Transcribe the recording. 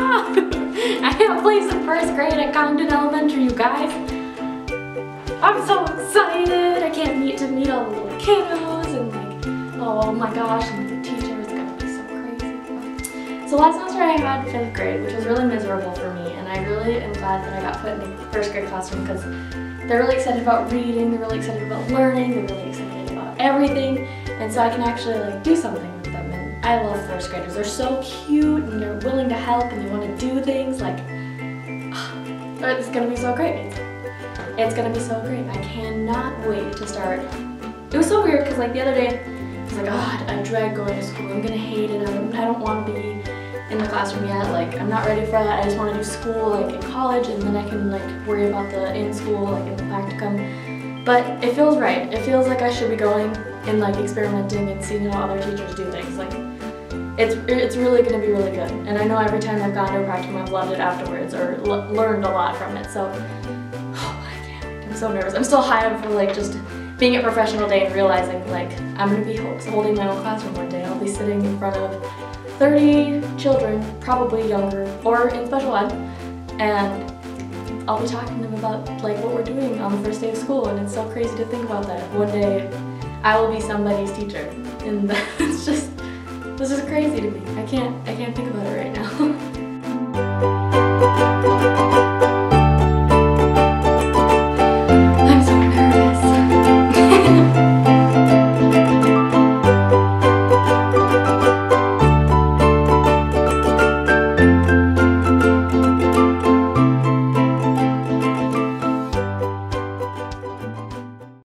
I have a place in first grade at Congdon Elementary, you guys. I'm so excited. I can't meet to meet all the little kiddos and like, oh my gosh, and the teacher is gonna be so crazy. So last semester I had fifth grade, which was really miserable for me, and I really am glad that I got put in the first grade classroom because they're really excited about reading, they're really excited about learning, they're really excited about everything, and so I can actually like do something I love first graders. They're so cute and they're willing to help and they want to do things like oh, it's gonna be so great. It's, it's gonna be so great. I cannot wait to start. It was so weird because like the other day, I was like, God, I dread going to school. I'm gonna hate it. I don't, I don't want to be in the classroom yet. Like I'm not ready for that. I just want to do school like in college and then I can like worry about the in school like in the practicum. But it feels right. It feels like I should be going and like experimenting and seeing how other teachers do things. Like it's it's really going to be really good. And I know every time I've gone to a practicum, I've loved it afterwards or learned a lot from it. So oh, I can't. I'm so nervous. I'm still high on for like just being a professional day and realizing like I'm going to be holding my own classroom one day. I'll be sitting in front of 30 children, probably younger, or in special ed, and I'll be talking to them about like what we're doing on the first day of school, and it's so crazy to think about that. One day, I will be somebody's teacher, and it's just, this is crazy to me. I can't, I can't think about it right now.